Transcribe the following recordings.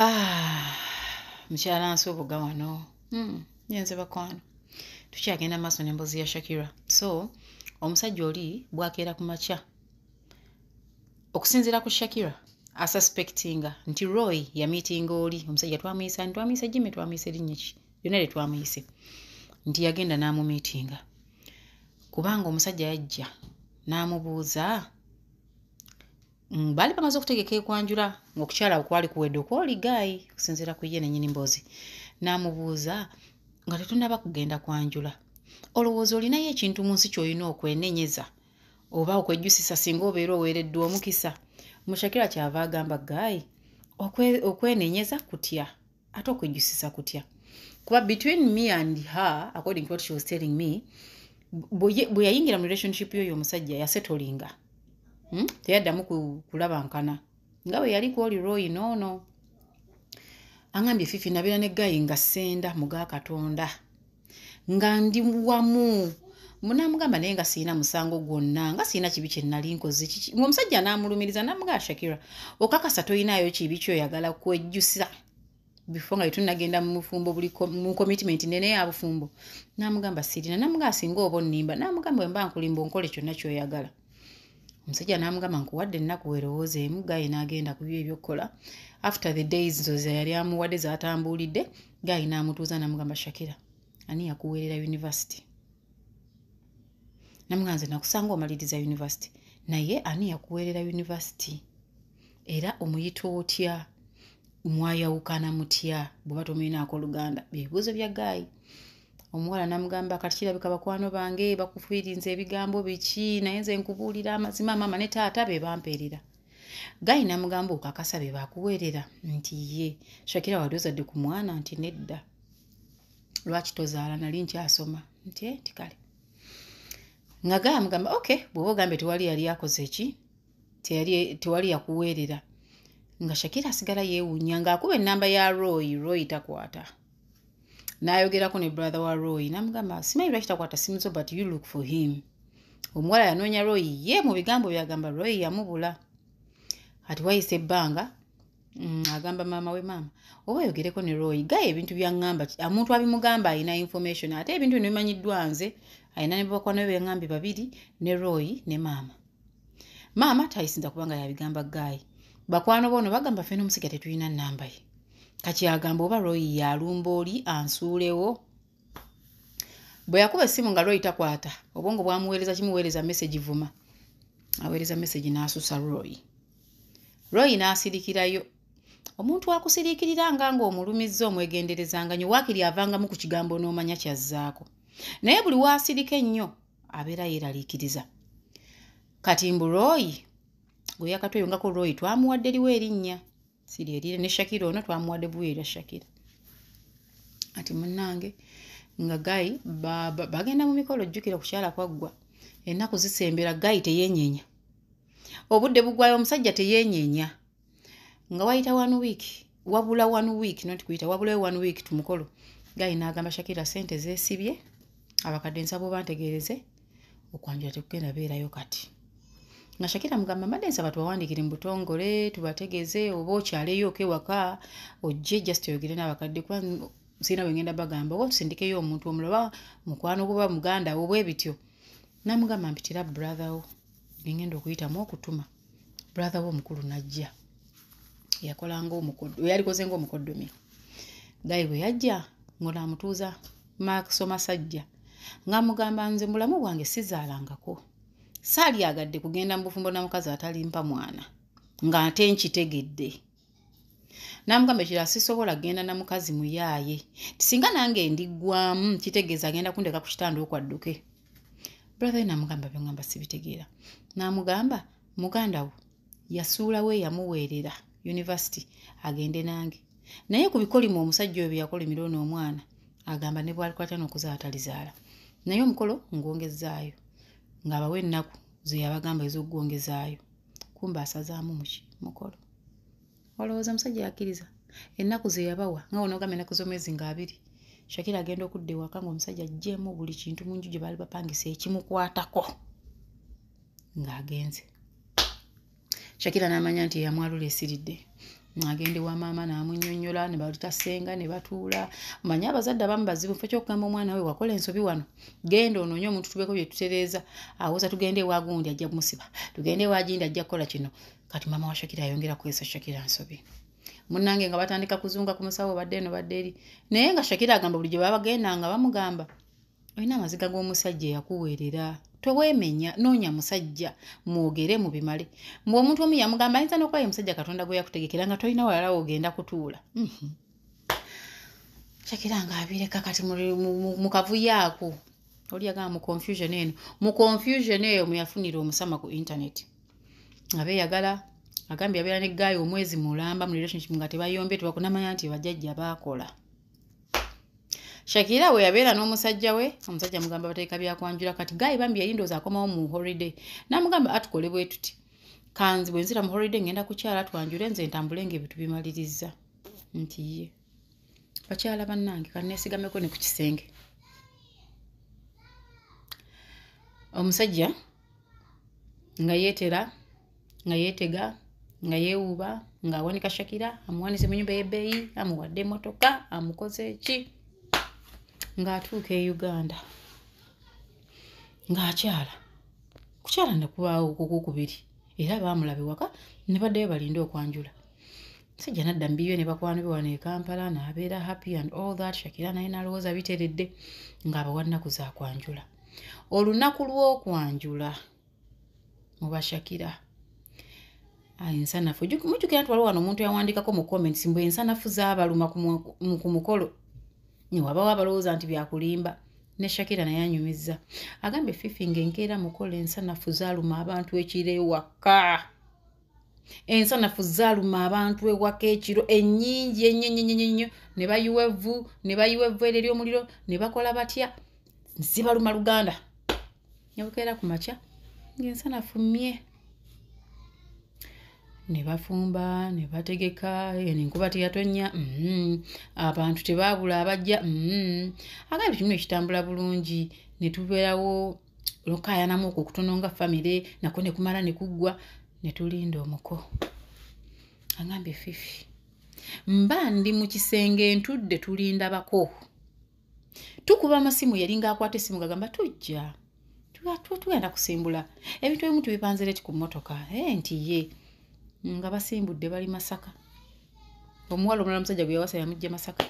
Ah, mukyala nsuubuga wano Hmm, nyenze bakwano tukyagenda maaso n'emboozi ya shakira. So omusajja oli bwakeera ku makya okusinziira ku shakira. Asuspectinga nti roy yamiitinga oli omusajja twamuyisa twamuyise jime twamuyise linnya ki byonna lye twamuyise nti yagenda n'amumiitinga kubanga omusajja yajja n'amubuuza baali bamaze okutegeka ekwanjula ng'okukyala kwali kuwedde okwoli gaayi okusinziira ku ye nennyini mboozi n'amubuuza nga tetunnaba kugenda kwanjula. Olowooza olinayo ekintu mu nsi ky'olina okwenenyeza. Oba okwejjusisa singa obeera oweereddwa omukisa. Mushakira kyava agamba gaayi okwe- okwenenyeza kutya? Ate okwejjusisa kutya? Kuba between me and her according to what she was telling me bwe yayingira mu relationship yoyo omusajja yasetolinga? Teyaddamu ku- kulabankana nga bwe yali kwoli royi noono aŋambye fifi nabeera ne gayi nga senda muga katonda. Nga ndi wamu. Munamugamba naye nga siina musango gwonna nga siina kibi kyenali nkoze. Kiki ngaomusajja n'amulumiriza namugaa shakira. Okakasa toyinayo kibi kyoyagala kwejjusa. Bifo nga tetunagenda mu bufumbo buli mu commitment nene ya bufumbo. Namugamba sirina. Namugaa singa oba onnimba namugamba bwe mba nkulimba onkole kyonna kyoyagala omusajja n'amugamba nkuwadde ennaku werowooza emu gayi n'agenda ku byo ebyokukola. After the days nzoza yali amuwadde zatambuulidde gayi n'amutuuza namugamba shakira ani yakuweerera university namugamba nze nakusanga omaliriza university naye ani yakuweerera university era omuyita otya? Mwayawukana mutya? Bweba tomuyinaako oluganda? Byebibuuzo bya gaayi omuwala namugamba kati kirabika bakwano bange bakufiirinza ebigambo biki? Naye nze nkubuulira amazima maama ne taata be bampeerera. Gaayi namugamba okakasa be bakuweerera. Nti ye shakira wali ozadde ku mwana nti nedda. Lwaki tozaala nali nkyasoma? Nti "Eh, nti kale. Nga gaayi amugamba okay bw'oba ogambe tewali yali akoze ki? Tewali yakuweerera. Nga shakira asigala yeewuunya ng'akuba ennamba ya roy roy takwata n'ayogerako ne brother wa roy namugamba simanyi lwaki takwata simu zo but you look for him. Omuwala yanoonya roy ye mu bigambo byagamba roy yamubula. Kati wayisa ebbanga mm, agamba maama we maama oba oyogereko ne roy gaye ebintu byaŋŋamba omuntu abimugamba alina information ate ebintu bino bimanyiddwa nze alina ne bakwano be beŋŋambye babiri ne roy ne maama. Maama tayisinza kubanga yabigamba gaayi bakwano bono bagamba ffe n'omusajja tetulina nnamba ye kati agamba oba roy yalumba oli ansuulewo? Bwe yakuba essimu nga roy takwata obwongo bwamuweereza kimuweereza message vuma. Aweereza message n'asusa roy. Roy n'asirikirayo omuntu akusiriikiriranga ng'omulumizza omwegenderezanga nyo waakiri avangamu ku kigambo n'omanya kyazzaako. Naye buli waasirika ennyo abeera yeeraliikiriza. Kati mbu roy gwe yakatweyongako roy twamuwadde liwo erinnya siri erire ne shakira ono twamuwadde buweerera shakira. Ati munnange nga gayi ba- ba- bagenda mu mikolo jjukira kukyala kwaggwa ennaku zisembera gayi teyeenyeenya obudde bugwayo omusajja teyeenyeenya nga wayita one week wabula one week not kuyita wabulayo one week tumukolo. Gayi n'agamba shakira sente zeesibye abakadde nsaba oba ntegeereze okwanjula tekugenda beerayo kati nga shakira mugamba mbadde nsaba tubawandiikire mu butongole tubategeeze oba okyaleyo okewaka ojje just oyogere n'abakadde kuba sirina bwengenda bagamba oba tusindikeyo omuntu omulala oba mukwano gwoba muganda wo bwe bityo? Namugamba mpitira brother wo ngenda okuyitamu okutuma. Brother wo omukulu najja. Yakolanga yalikoze ngaomukoddomi gayi bwe yajja ngono amutuuza maaso masajja ng'amugamba nze mulamu bwange sizaalangako saalyagadde kugenda mu bufumbo na mukazi atalimpa mwana nga ate nkitegedde. Namugamba ekira sisobola kgenda na mukazi muyaaye. Tisinga nange ndiggwamu kitegeeza agenda kundeka ku kitanda okwadduke brother we namugamba byongamba sibitegeera. Namugamba muganda wo yasuulawo eyamuweerera univesity agende nange. Naye ku bikolimo omusajja oyo byeyakolimira ono omwana agamba ne bwalikwata n'okuzaala talizaala naye omukolo ngwongezaayo ng'abawa ennaku ze yabagamba ez'okugwongezaayo kumba asazaamu muki? Mukolo. Olowooza omusajja yakkiriza? Ennaku ze yabawa nga wonaogamba ennaku z'omwezi nga abiri shakira agenda okudda ewaka ng'omusajja ajjeemu buli kintu mu nju gye baali bapangisa ekimukwatako ng'agenze. Shakira n'amanya nti eyamwalula esiridde agende wa maama n'amunyonyola ne balutasenga ne batuula. Manye abazadde abamu bazibu fe kyokugamba omwana we wakola ensobi wano. Genda onoonye omuntu tubeko bye tutereeza. Awoza tugende ewa gundi ajja kumusiba. Tugende ewa gindi ajja kukola kino. Kati maama wa shakira ayongera kwesa shakira nsobi. Munnange nga batandika kuzunga ku musawo badde eno badde eri. Naye nga shakira agamba buli gye babagenda nga bamugamba olina amaziga g'omusajja eyakuweerera toweemenya noonya musajja mwogere mu bimale. Mbwe omuntu omu yamugamba ayinza n'okuba ye musajja katonda gwe yakutegekera nga tolina walala wogenda kutuula? Mhm. shakira nga abireka kati mu kavuyo ako oli yagamba mu confusion eno mu confusion eyo mweyafunira omusama ku intaneti abeeyagala agambye abeera negaayo omwezi mulamba mu relationship nga tebayombye tebakunamanya nti bajjajja baakola shakira bwe yabeera n'omusajja we omusajja mugamba bateeka byakwanjula kati gaayi bambi yali ndooza akomawo mu holiday. Namugamba atukole bwe tuti kanzi bwe nzira mu holiday ngenda kukyala twanjule nze ntambule ngaebintu bimaliriza nti ye bakyala bannange kaneesigameko ne ku kisenge. Omusajja nga yeetera nga yeetega nga yeewuuba ng'awanika shakira amuwanise mu nyumba y'ebbeeyi amuwadde emmotoka amukoze eki ng'atuuka e uganda. Ng'akyala kukyala nekubaawo okukukubiri era baamulaba ewaka ne baddeyo balinde okwanjula. Sijja nadda mbiyo ne bakwano be wano e kampala n'abeera happy and all that shakira naye nalowooza biteredde ng'abawannaku zakwanjula olunaku lw'okwanjula mubashakira ensanafu. Mujjukira nti waliwo wano omuntu yawandikako mu comments mbwe ensanafu zaabaluma ku mukolo wabawo abalowooza nti byakulimba. Ne shakira naye anyumiza agambye fifi ngaenkeera mukola ensanafu zaaluma abantu ekiro ewaka. Ensanafu zaaluma abantu ewaka ekiro ennyingi ennyenyenyenyenyo ne bayiwa evvu ne bayiwa evvu ero eryomuliro ne bakola batya? Zibaluma luganda. Nebukeera ku makya. Ngaensanafu mye ne bafumba ne bategeka enkuba teyatonya mm-hmm. abantu tebaabula abajja mm-hmm. agambye kimu ekitambula bulungi ne tubeerawo lokayanamu okwo okutono nga famire nako ne kumala ne kuggwa ne tulinda omuko. Agambye fifi mba ndi mu kisenge ntudde tulinda bako. Tukuba amasimu yali ngaakwata essimu gagamba tujja. Tugenda kusimbula. Ebintu ebimu tubipanzireti ku mmotoka nti ye nga basimbudde bali masaka. Omuwala omulala musajja gwe yawasa yamujja masaka.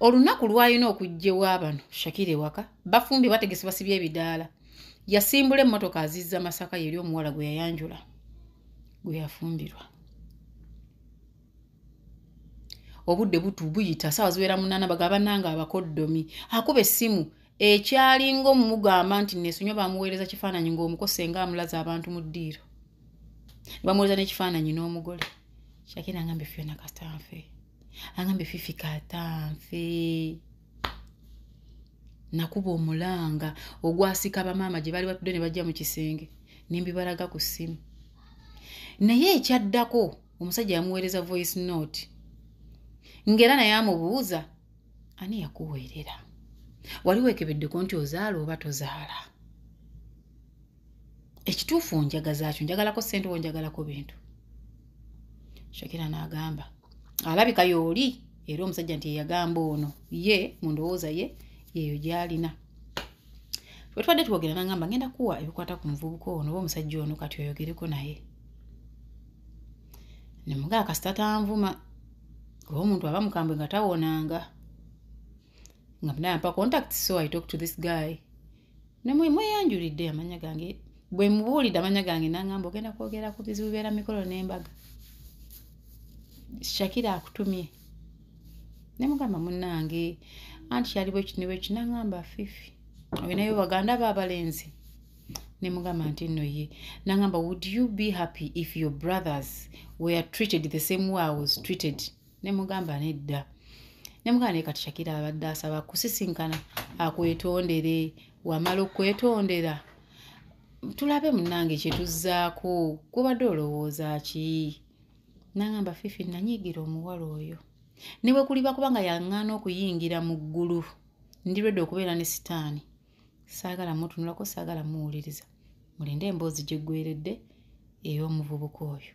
Olunaku lwalina okugjewa bano shakira ewaka bafumbye bategese basibye ebidaala. Yasimbula emmotoka azizza masaka yeri omuwala gwe yayanjula gwe yafumbirwa. Obudde butu buyita saawa zibeera munaana bagabananga abakoddomi. Akuba essimu ekyalinga omumugamba nti nesunywa bamuweereza kifaananyi ng'omukosenga amulaza abantu mu ddiiro bamuweza n'ekifaananyi n'omugole shakira agambe fiona katanfe agambe fifi katanfe nakuba omulanga ogwasika bamaama gye baali batudde ne bajja mu kisenge nembibalaga ku ssimu. Naye ekyaddako omusajja yamuweereza voice note ng'era naye amubuuza ani yakuweerera? Wali weekebeddeko nti ozaala oba tozaala ekituufu onjagaza kyo njagalako sente wo njagalako bintu. Shakira n'agamba alabika yooli era omusajja nti yeyagamba ono ye mundowooza ye yeeyo gyalina. Wetubadde tuwogera nagamba ngenda kuwa ebikwata ku muvubuka ono oba omusajja ono kati oyogereko naye. Nemugaa kasita tanvuma oba omuntu aba mukambwe nga tawonanga nga munayampa contact so i talk to this guy. Nemweyanjulidde amanya gange bwe mubuulidde amanya gange nangamba ogenda kwogera ku bizibu bibeera mikolo n'embaga shakira akutumye. Nemugamba munange anti kyaliwo ekiniwo ekinagamba fifi. Olinayo baganda baabalenzi nemugamba nti nno ye. Nagamba would you be happy if your brothers were treated the same way i was treated? Nemugamba nedda. Nemugamba naye kati shakira abadde asaba kusisinkana akwetondere wamala okwetondera tulabe munange kyetuzaako gubadde olowooza ki? Nagamba fifi nanyiigira omuwala oyo. Ne bwe kuliba kubanga yaŋŋaana okuyingira mu ggulu ndirwedde okubeera ne sitaani. Saagala mutunulako saagala muwuliriza. Mulinde emboozi gye ggweredde ey'omuvubuka oyo